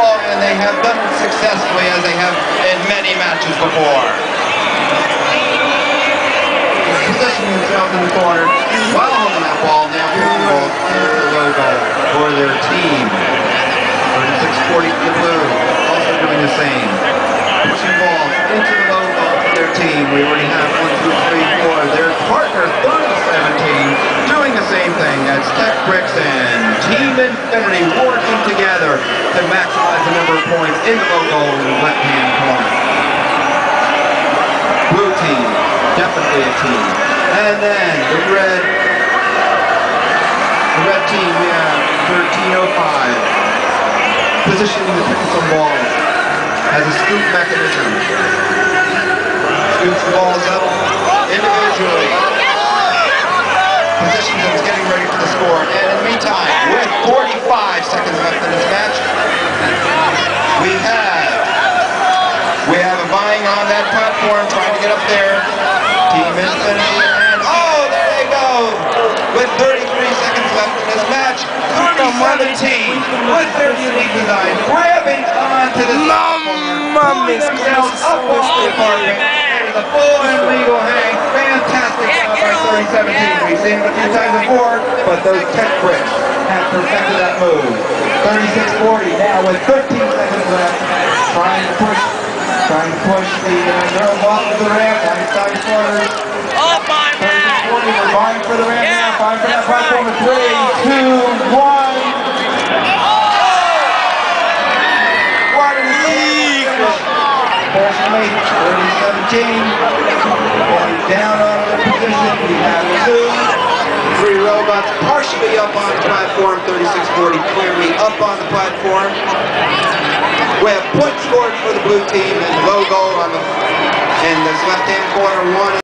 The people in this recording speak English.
have done it successfully as they have in many matches before. Positioning themselves in the corner while holding that ball now field goal into the logo for their team. 36-40 the blue, also doing the same. Pushing balls into the logo for their team. We already have one, two, three, four. Their partner, 30-17, doing the same thing. That's Tech Bricks and Team Infinity working together to maximize the number of points in the logo in the left-hand corner. Blue team, definitely a team. And then the red, the red team, we have 1305. Positioning the some balls has a scoop mechanism. Scoops the balls up individually. Positions them, getting ready for the score. And in the with 45 seconds left in this match, we have we have a vying on that platform trying to get up there. Team Infinity and oh, there they go. With 33 seconds left in this match, 3017 with their unique design, grabbing onto the Mama, Miss themselves up off the apartment. It is a full and legal hang. Fantastic job by 3017. We've seen it a few times before, but those tech bricks have perfected that move. 36-40 now with 13 seconds left. Trying to push, trying to push the uh, girls off of the ramp. Outside corners. Up on 40, that! we're vying for the ramp Yeah, now. Vying for that platform in right. three, two, one. What an finish. Fortunately, 30-17. Going down on the position. We have two. Three robots partially up on the platform. 36-40 clearly up on the platform. We have points scored for the blue team and logo on the in this left-hand corner. One.